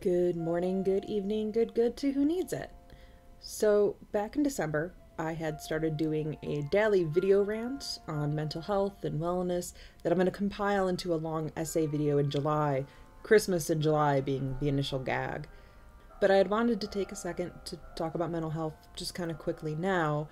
Good morning, good evening, good good to who needs it. So, back in December, I had started doing a daily video rant on mental health and wellness that I'm going to compile into a long essay video in July, Christmas in July being the initial gag. But I had wanted to take a second to talk about mental health just kind of quickly now.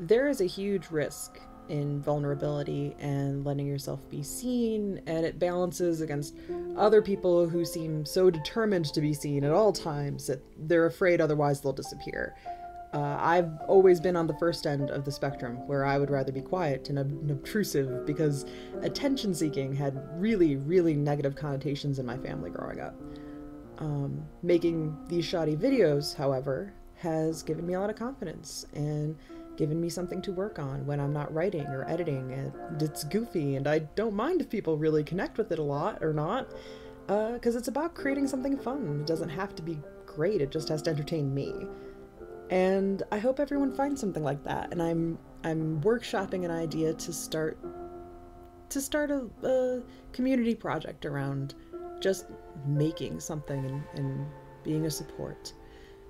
There is a huge risk in vulnerability and letting yourself be seen, and it balances against other people who seem so determined to be seen at all times that they're afraid otherwise they'll disappear. Uh, I've always been on the first end of the spectrum, where I would rather be quiet and ob- obtrusive because attention seeking had really, really negative connotations in my family growing up. Um, making these shoddy videos, however, has given me a lot of confidence and given me something to work on when I'm not writing or editing. And it's goofy, and I don't mind if people really connect with it a lot or not, because uh, it's about creating something fun. It doesn't have to be great, it just has to entertain me and I hope everyone finds something like that. And I'm I'm workshopping an idea to start to start a, a community project around just making something and, and being a support.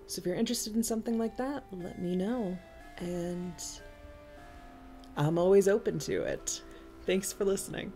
So if you're interested in something like that, let me know. And I'm always open to it. Thanks for listening.